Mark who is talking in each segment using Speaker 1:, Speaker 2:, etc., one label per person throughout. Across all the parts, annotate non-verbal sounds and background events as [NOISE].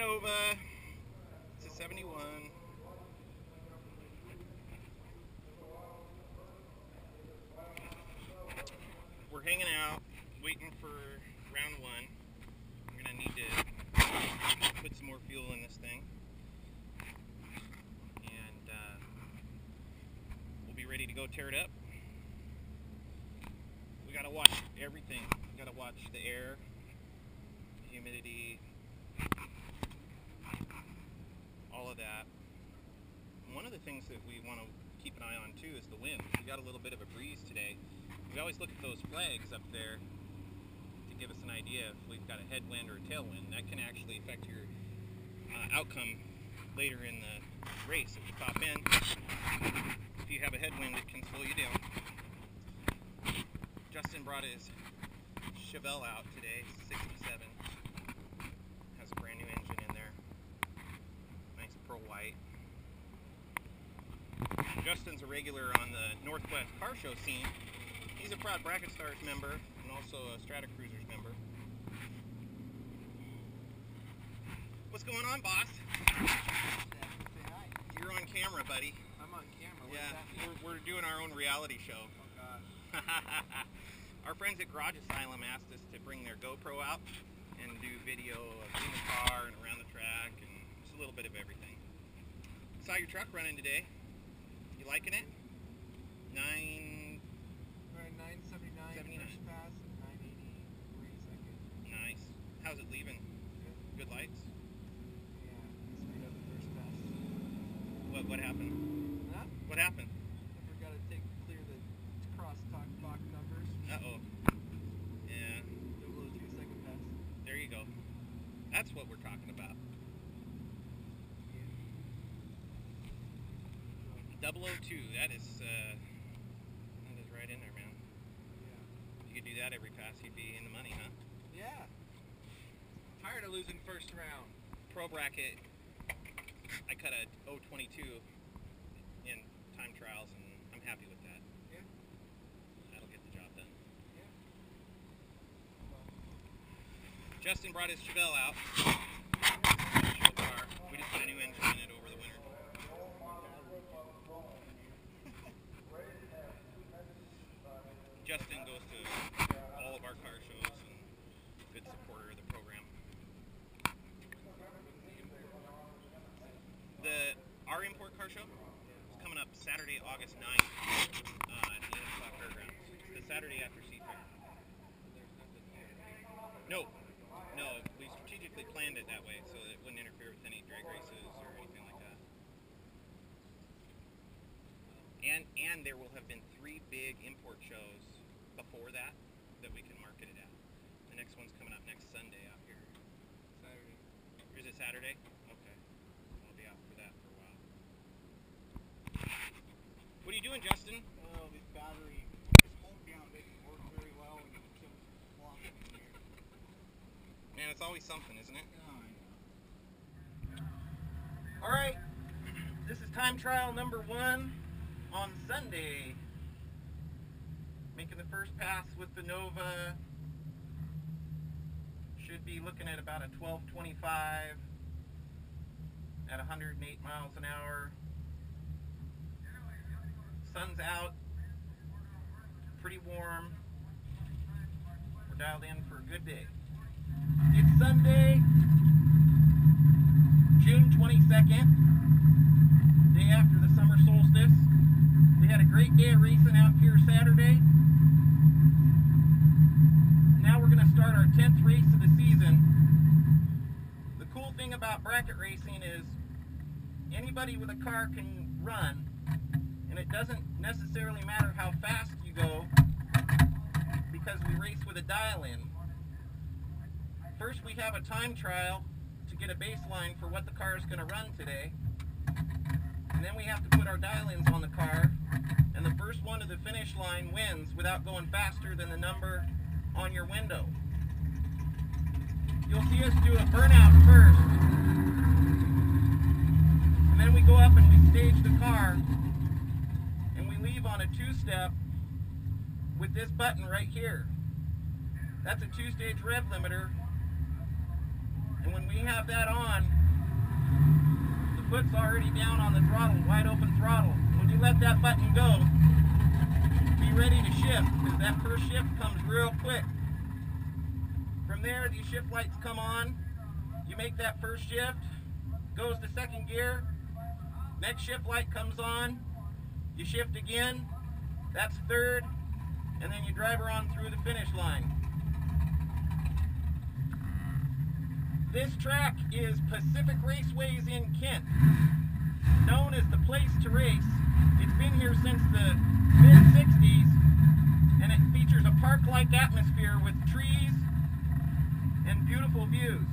Speaker 1: Nova. It's a 71. We're hanging out, waiting for round one. We're gonna need to put some more fuel in this thing. And uh, we'll be ready to go tear it up. We gotta watch everything. We gotta watch the air, humidity, all of that. And one of the things that we want to keep an eye on too is the wind. We got a little bit of a breeze today. We always look at those flags up there to give us an idea if we've got a headwind or a tailwind. That can actually affect your uh, outcome later in the race. If you top in, if you have a headwind, it can slow you down. Justin brought his Chevelle out today, 67. Has a brand new engine in there. Nice pearl white. Justin's a regular on the Northwest Car Show scene. He's a proud Bracketstars member and also a Strata Cruisers member. What's going on, boss? You're on camera, buddy.
Speaker 2: I'm on camera. What
Speaker 1: Yeah, we're, we're doing our own reality show.
Speaker 2: Oh gosh. [LAUGHS]
Speaker 1: Our friends at Garage Asylum asked us to bring their GoPro out and do video of in the car and around the track and just a little bit of everything. Saw your truck running today. You liking it? Nine,
Speaker 2: Alright, 979
Speaker 1: 79.
Speaker 2: first pass and 983 second.
Speaker 1: nice. How's it leaving?
Speaker 2: Good.
Speaker 1: Good lights?
Speaker 2: Yeah, straight up the first pass.
Speaker 1: What what happened?
Speaker 2: Huh?
Speaker 1: What happened?
Speaker 2: I forgot to take clear the crosstalk box numbers.
Speaker 1: Uh oh. Yeah,
Speaker 2: 002 second pass.
Speaker 1: there you go. That's what we're talking about.
Speaker 2: Yeah.
Speaker 1: 002. That is uh, that is right in there, man.
Speaker 2: Yeah.
Speaker 1: You could do that every pass, you'd be in the money, huh?
Speaker 2: Yeah. Tired of losing first round.
Speaker 1: Pro bracket, I cut a 022 in time trials, and I'm happy with that.
Speaker 2: Yeah.
Speaker 1: That'll get the job done.
Speaker 2: Yeah.
Speaker 1: Justin brought his Chevelle out. We just put a new engine in it over the winter. Justin goes to all of our car shows and good supporter of the program. The our import car show is coming up Saturday, August 9th uh, at the Innisfail Fairgrounds. It's the Saturday after
Speaker 2: nothing here.
Speaker 1: No, no, we strategically planned it that way so that it wouldn't interfere with any drag races or anything like that. And and there will have been three big import shows before that that we can market it at. The next one's coming up next Sunday out here.
Speaker 2: Saturday.
Speaker 1: Is it Saturday? Okay. I'll be out for that for a while. What are you doing, Justin?
Speaker 3: Oh, this battery just won't down. It doesn't work very well and it keeps blocking in here.
Speaker 1: It's always something, isn't it? All right. [CLEARS THROAT] This is time trial number one on Sunday. Making the first pass with the Nova. Should be looking at about a 1225 at 108 miles an hour. Sun's out. Pretty warm. We're dialed in for a good day. It's Sunday, June 22nd, day after the summer solstice. We had a great day of racing out here Saturday. Now we're going to start our 10th race of the season. The cool thing about bracket racing is anybody with a car can run, and it doesn't necessarily matter how fast you go because we race with a dial-in. First, we have a time trial to get a baseline for what the car is going to run today. And then we have to put our dial-ins on the car. And the first one to the finish line wins without going faster than the number on your window. You'll see us do a burnout first. And then we go up and we stage the car. And we leave on a two-step with this button right here. That's a two-stage rev limiter And when we have that on, the foot's already down on the throttle, wide open throttle. When you let that button go, be ready to shift because that first shift comes real quick. From there, these shift lights come on. You make that first shift, goes to second gear. Next shift light comes on. You shift again. That's third. And then you drive her on through the finish line. This track is Pacific Raceways in Kent, known as the place to race. It's been here since the mid 60s and it features a park like atmosphere with trees and beautiful views.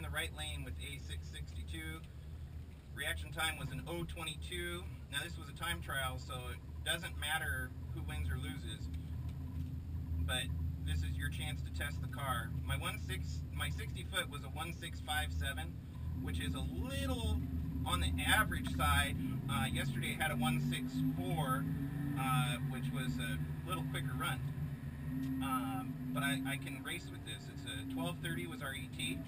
Speaker 1: In the right lane with A662. Reaction time was an 022. Now this was a time trial, so it doesn't matter who wins or loses. But this is your chance to test the car. My one six, my 60 foot was a 1657, which is a little on the average side. Uh, yesterday it had a 164, uh, which was a little quicker run. Um, but I, I can race with this. It's a 1230 was our ET,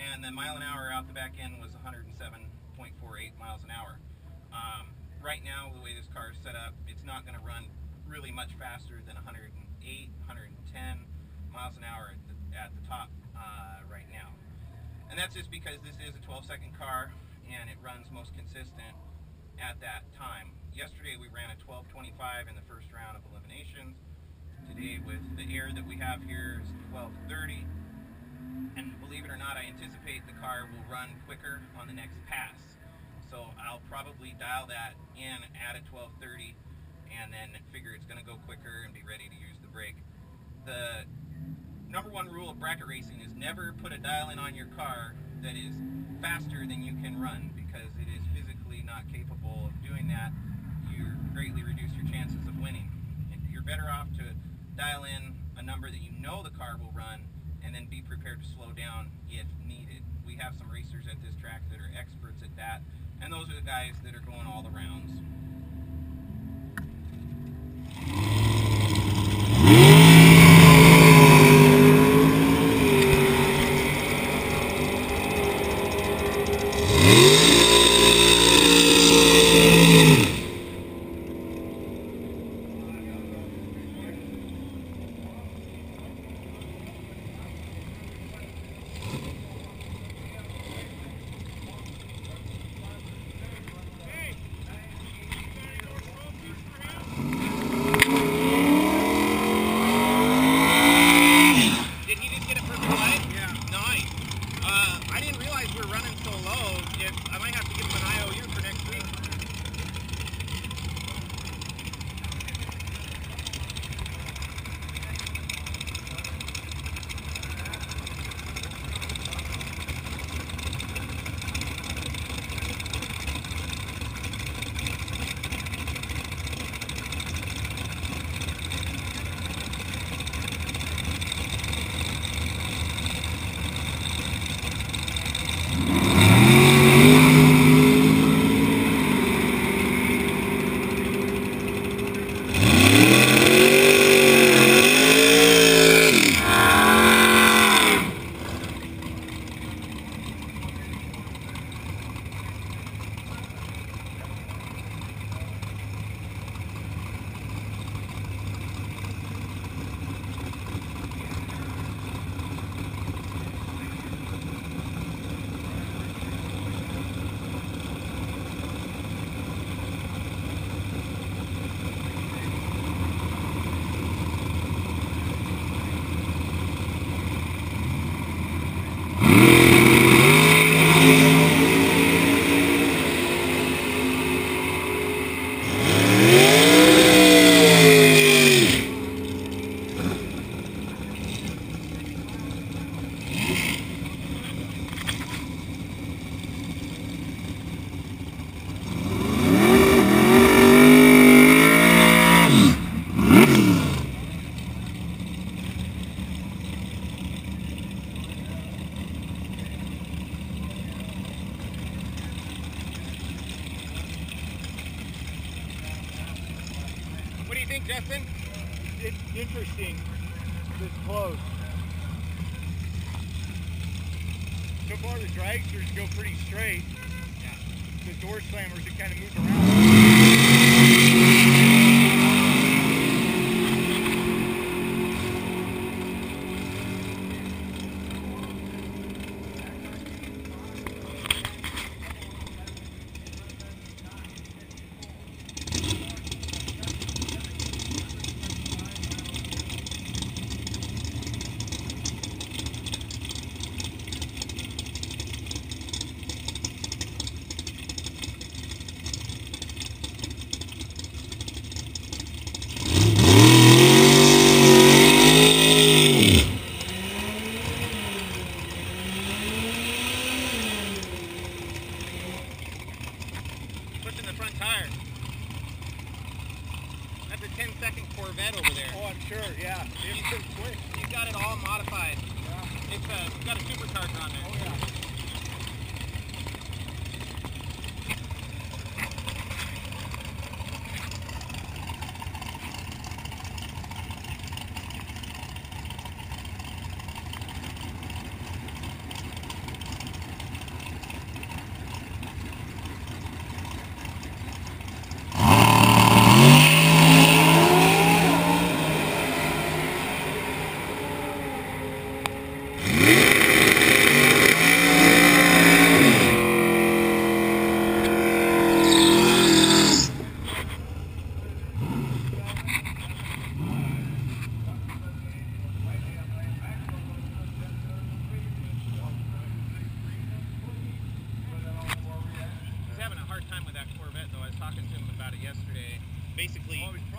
Speaker 1: and the mile an hour out the back end was 107.48 miles an hour. Um, right now, the way this car is set up, it's not going to run really much faster than 108, 110 miles an hour at the, at the top uh, right now. And that's just because this is a 12 second car and it runs most consistent at that time. Yesterday we ran a 1225 in the first round of eliminations. Today with the air that we have here is 1230. And believe it or not, I anticipate the car will run quicker on the next pass. So I'll probably dial that in at a 1230 and then figure it's going to go quicker and be ready to use the brake. The number one rule of bracket racing is never put a dial in on your car that is faster than you can run because it is physically not capable of doing that. You greatly reduce your chances of winning. You're better off to dial in a number that you know the car will run and then be prepared to slow down if needed. We have some racers at this track that are experts at that, and those are the guys that are going all the rounds.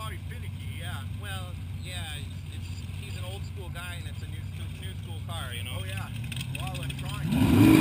Speaker 3: probably finicky, yeah.
Speaker 1: Well, yeah, it's, he's an old school guy and it's a new, new school car, you know?
Speaker 3: Oh, yeah.
Speaker 1: Well, electronic.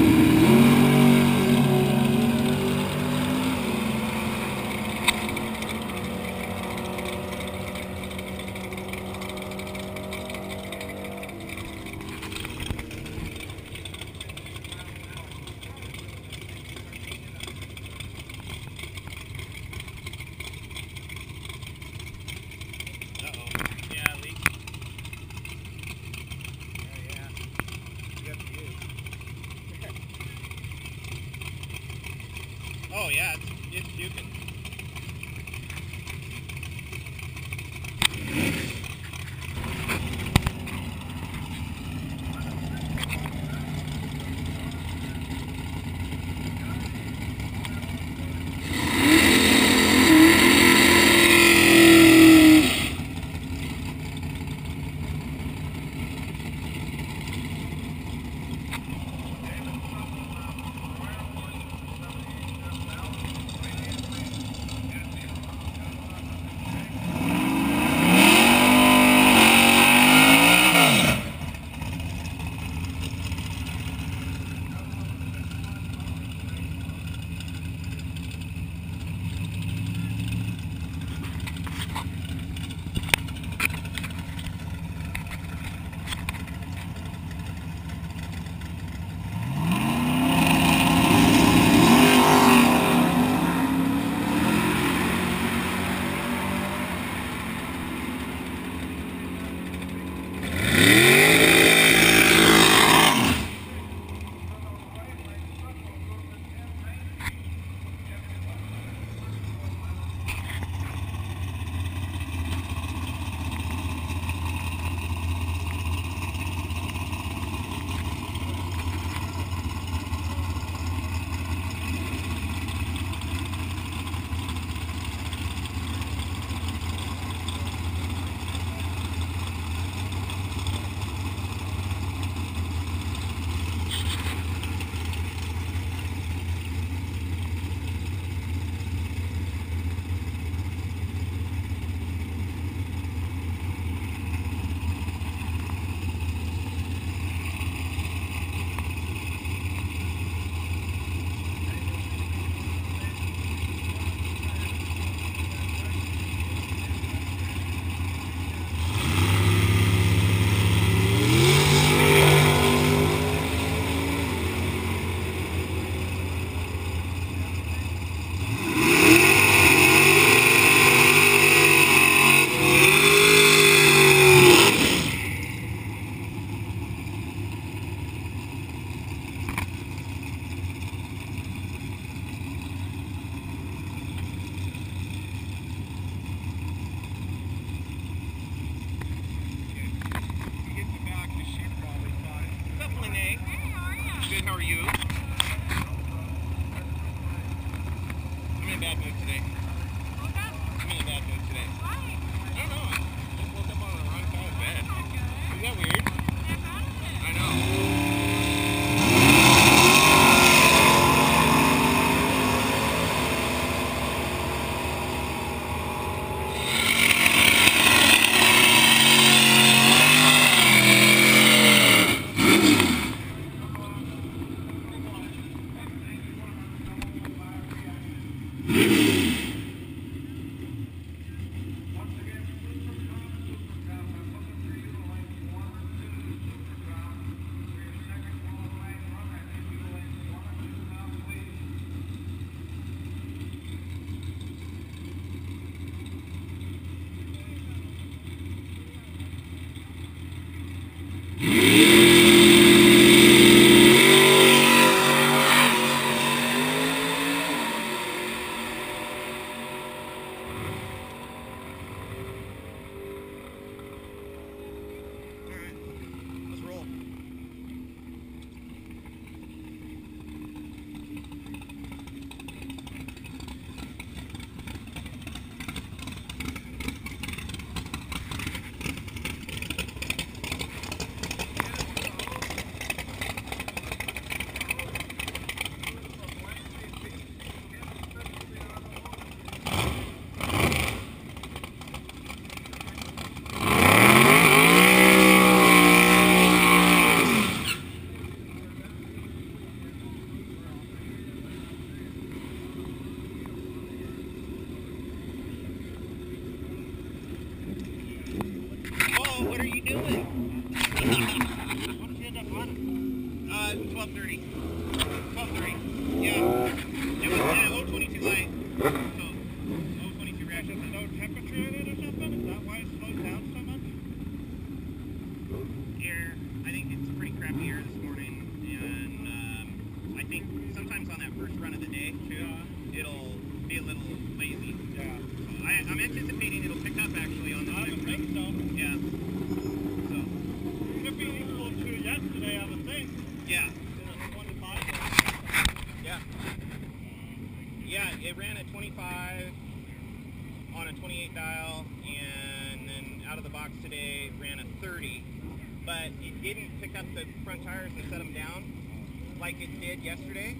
Speaker 1: like it did yesterday,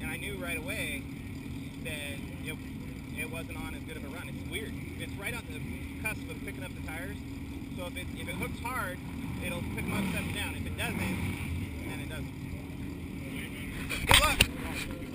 Speaker 1: and I knew right away that it, it wasn't on as good of a run. It's weird. It's right on the cusp of picking up the tires, so if it, if it hooks hard, it'll pick them up, set down. If it doesn't, then it doesn't. Good luck!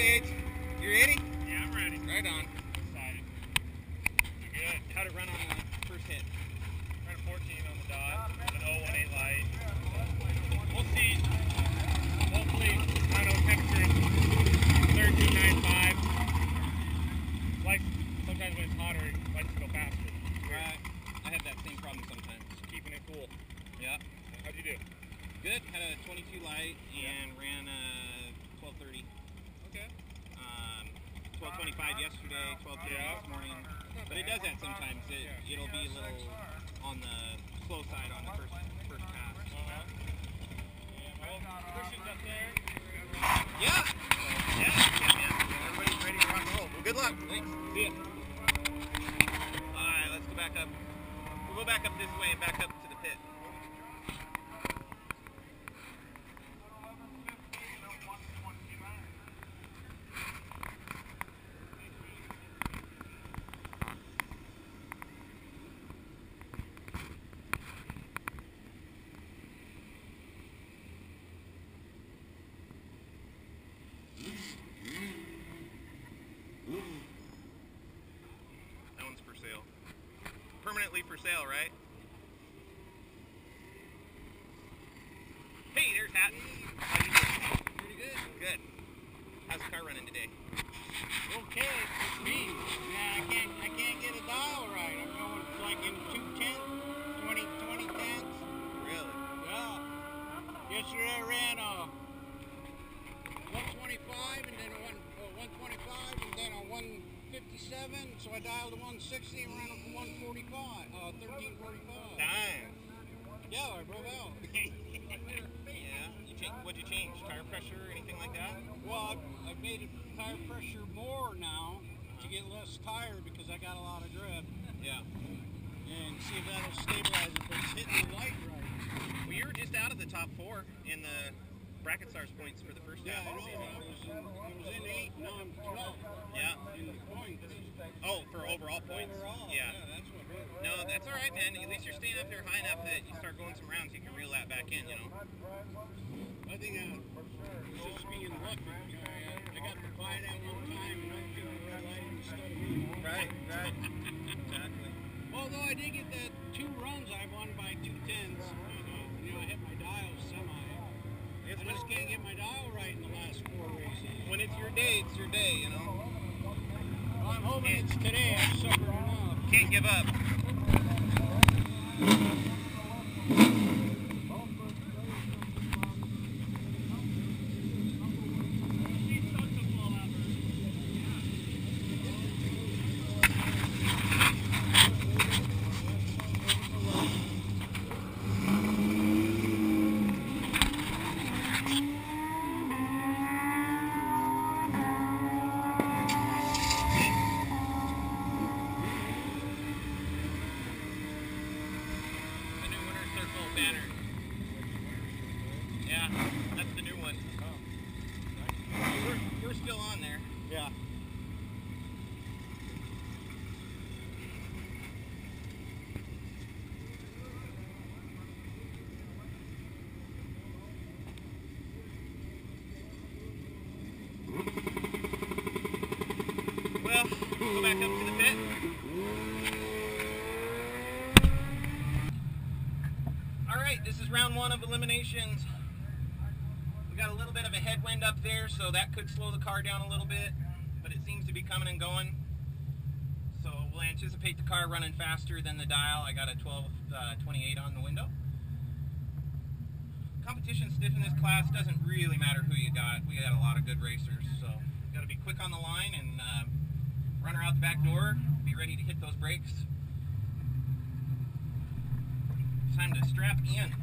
Speaker 1: stage. it'll be permanently for sale, right?
Speaker 4: I did get that two runs, I won by two tenths. And, uh, you know, I hit my dial semi.
Speaker 1: It's
Speaker 4: I just can't get my dial right in the last four races.
Speaker 1: when it's your day, it's your day, you know.
Speaker 4: Well, I'm hoping it's today. I've suffered enough.
Speaker 1: Can't give up. The new winter circle banner. Yeah, that's the new one. We're, we're still on there.
Speaker 4: Yeah.
Speaker 1: Go back up to the pit. All right, this is round one of eliminations. We got a little bit of a headwind up there, so that could slow the car down a little bit, but it seems to be coming and going. So we'll anticipate the car running faster than the dial. I got a 12, uh, 28 on the window. Competition stiff in this class doesn't really matter who you got. We got a lot of good racers, so got to be quick on the line and uh, run her out the back door. Be ready to hit those brakes. It's time to strap in.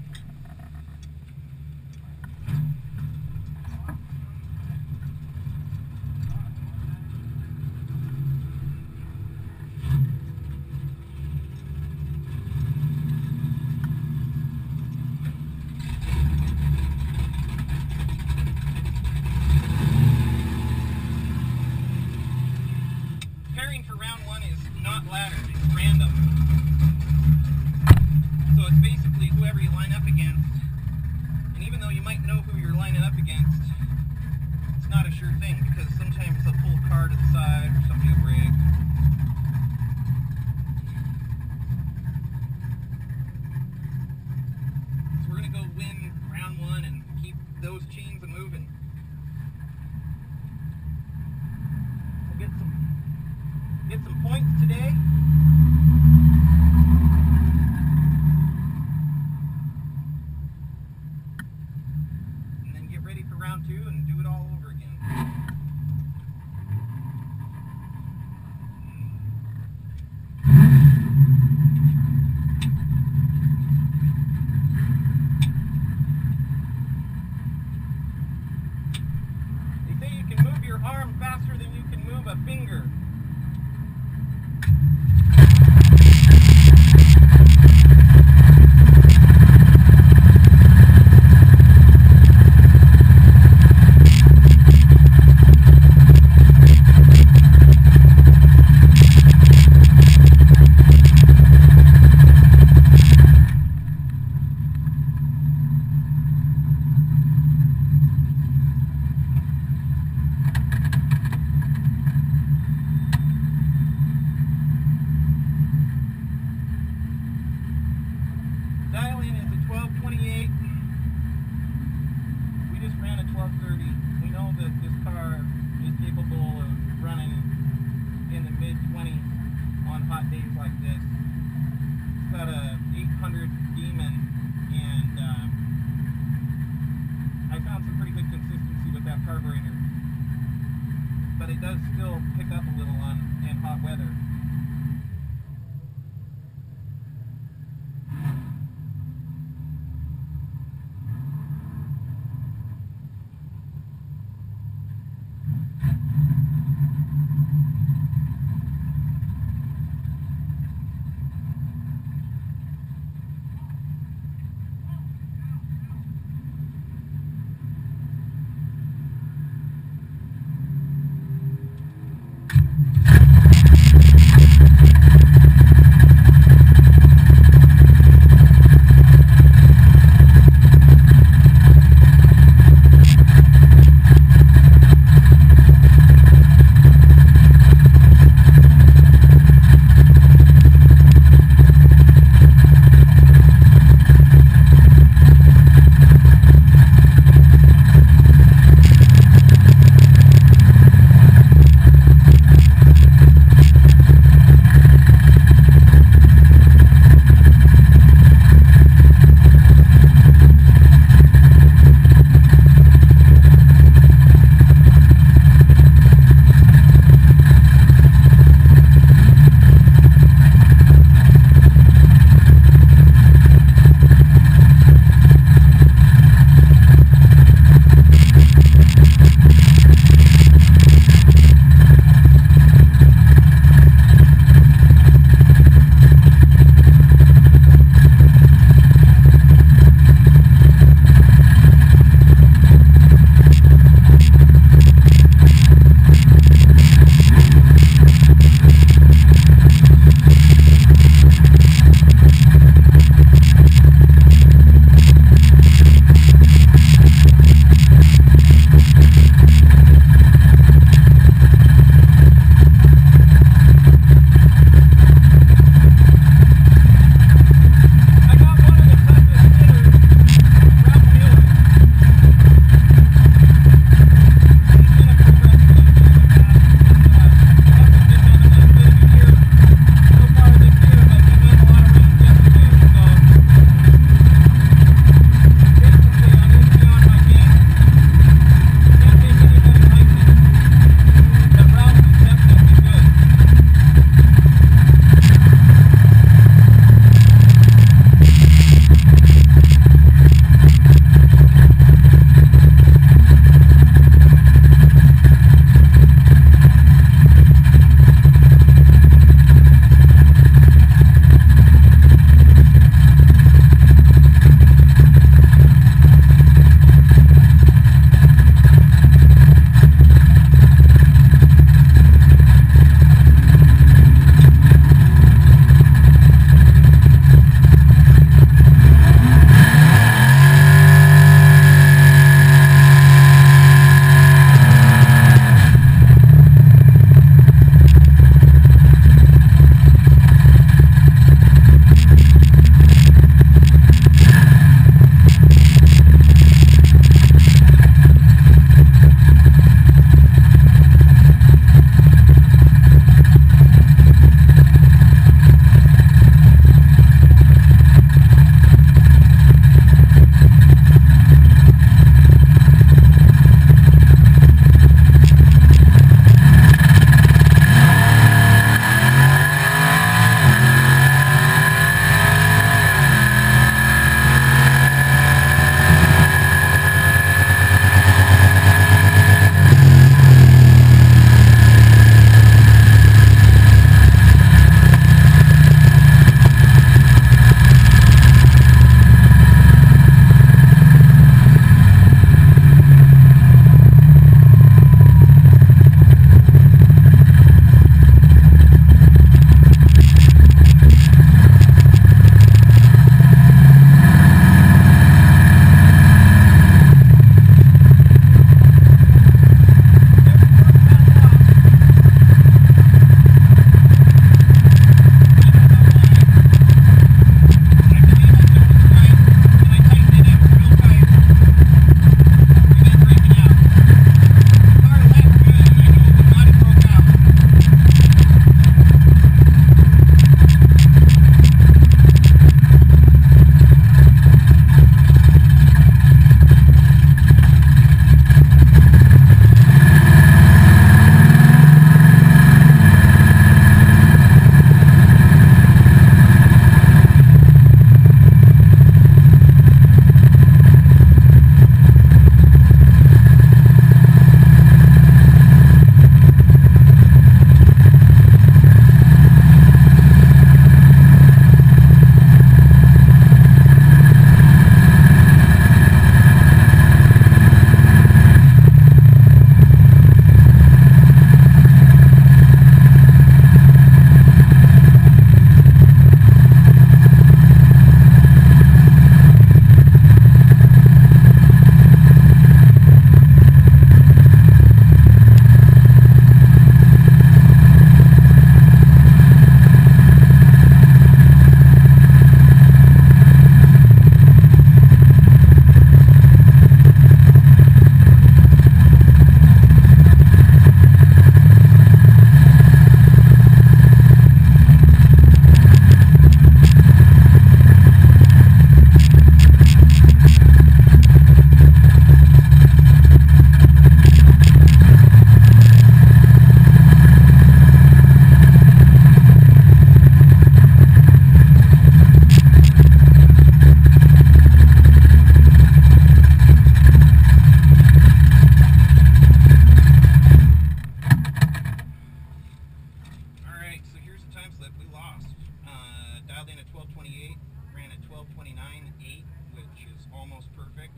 Speaker 1: Dialed in at 1228, ran at 1229.8, which is almost perfect.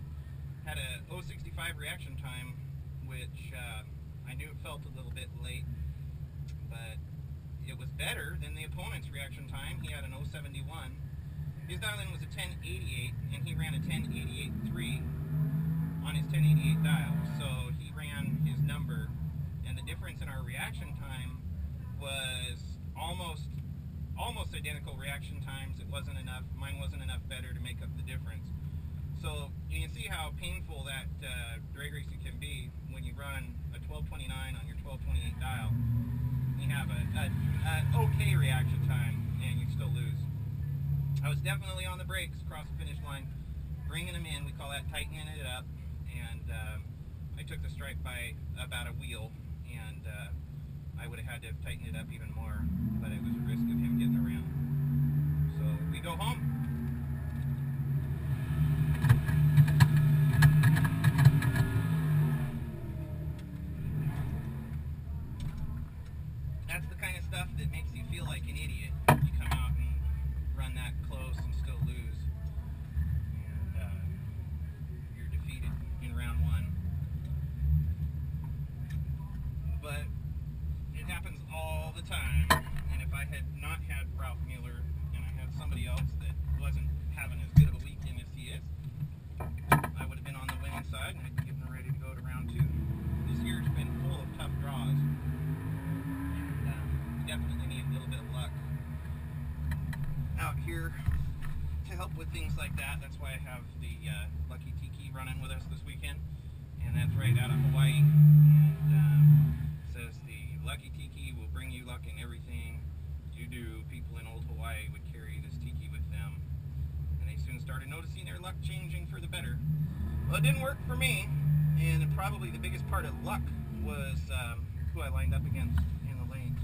Speaker 1: Had a 065 reaction time, which uh, I knew it felt a little bit late, but it was better than the opponent's reaction time. He had an 071. His dial in was a 1088, and he ran a 1088.3 on his 1088 dial. So he ran his number, and the difference in our reaction time was almost almost identical reaction times. It wasn't enough. Mine wasn't enough better to make up the difference. So you can see how painful that uh, drag racing can be when you run a 1229 on your 1228 dial. You have an okay reaction time, and you still lose. I was definitely on the brakes across the finish line, bringing them in. We call that tightening it up. And um, I took the stripe by about a wheel, uh, I would have had to have tightened it up even more, but it was a risk of him getting around. So we go home. That's the kind of stuff that makes you feel like an idiot. You come out and run that close and still lose. And uh, you're defeated in round one. But it happens all the time. And if I had not had Ralph Mueller and I had somebody else that wasn't having as good of a weekend as he is, I would have been on the winning side and I'd be getting ready to go to round two. This year's been full of tough draws. And uh, we definitely need a little bit of luck out here to help with things like that. That's why I have the uh, Lucky Tiki running with us this weekend. And that's right out of Hawaii. And um, says the Lucky Tiki will bring you luck in everything you do. People in old Hawaii would carry this tiki with them. And they soon started noticing their luck changing for the better. Well, it didn't work for me. And probably the biggest part of luck was um, who I lined up against in the lanes.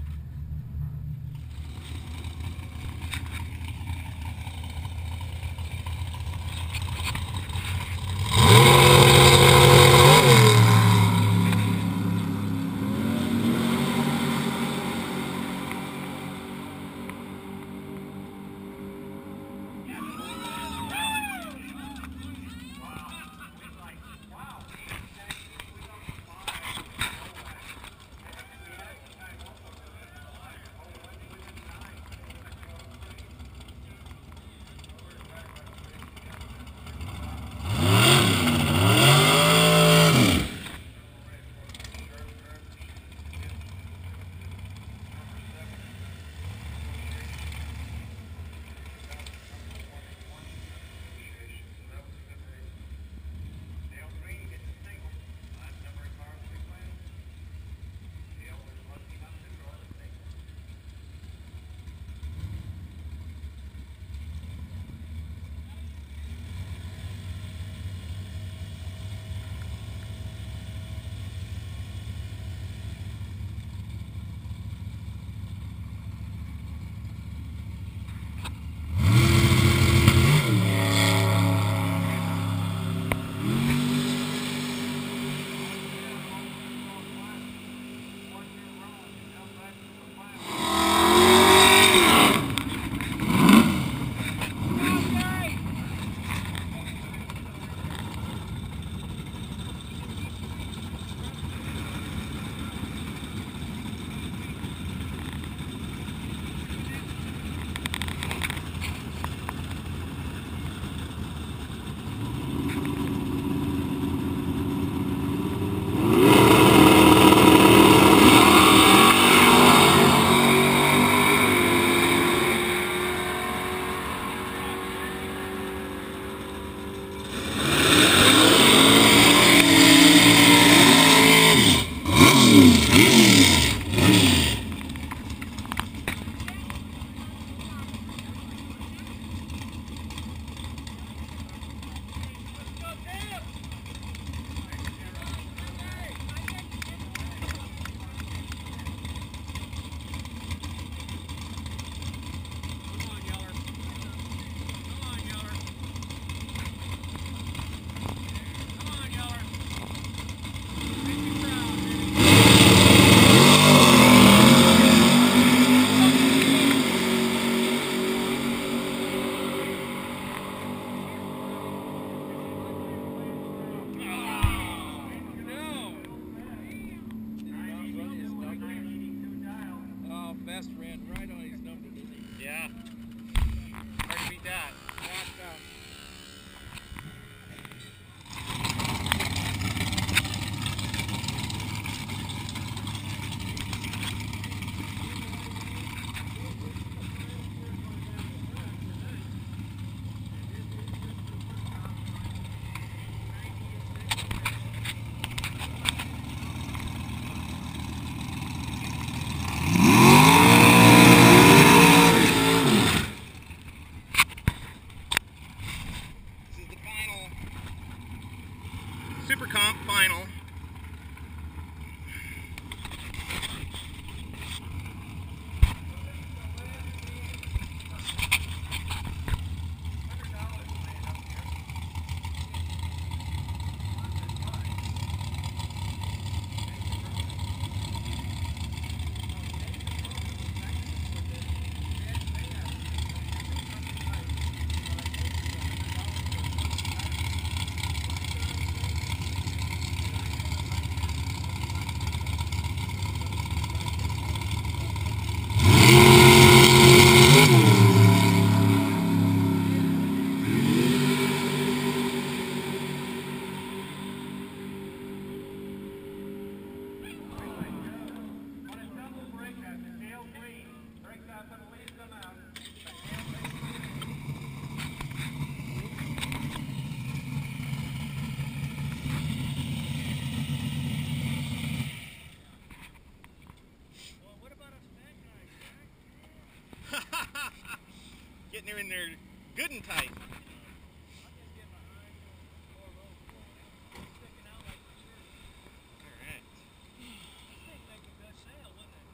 Speaker 1: In there good and tight.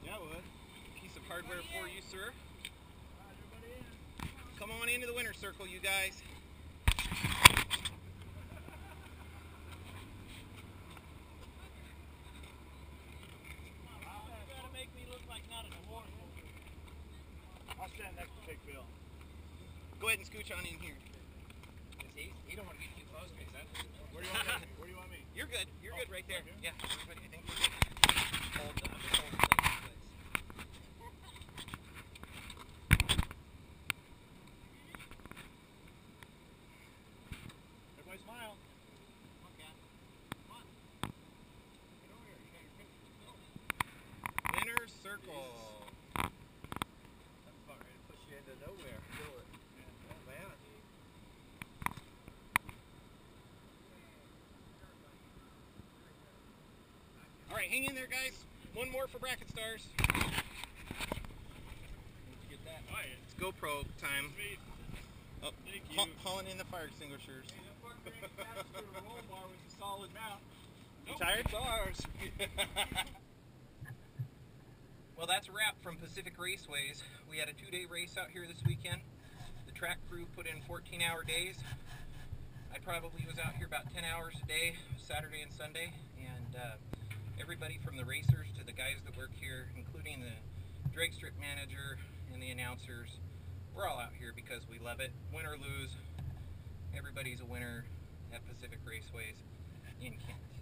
Speaker 1: Yeah, it would. Piece of hardware for you, sir. Come on into the winner's circle, you guys.
Speaker 3: I'll stand next to Big Bill.
Speaker 1: Go ahead and scooch on in here.
Speaker 2: He, he don't want to get too close because that.
Speaker 3: Where do you want me? Where do you want me?
Speaker 1: You're good. You're good right there.
Speaker 3: right here?
Speaker 1: Yeah, everybody, I think we're good.
Speaker 2: Hold, uh, just hold the thing in place.
Speaker 3: Everybody smile.
Speaker 1: Winner's circle.
Speaker 2: That's about ready to push you into nowhere. Feel it. Oh, man.
Speaker 1: All right, hang in there, guys. One more for
Speaker 2: Bracketstars. Get that?
Speaker 3: Oh, yeah.
Speaker 1: It's GoPro time. Oh,
Speaker 3: Thank
Speaker 1: hauling in the fire extinguishers.
Speaker 3: roll bar with a solid mount.
Speaker 1: You tired?
Speaker 3: It's ours. [LAUGHS]
Speaker 1: That's a wrap from Pacific Raceways. We had a two-day race out here this weekend. The track crew put in 14-hour days. I probably was out here about 10 hours a day, Saturday and Sunday, and uh, everybody from the racers to the guys that work here, including the drag strip manager and the announcers, we're all out here because we love it. Win or lose, everybody's a winner at Pacific Raceways in Kent.